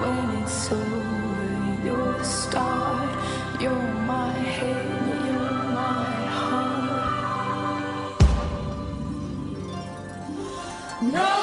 When it's over, you're the star, you're my head, you're my heart. No!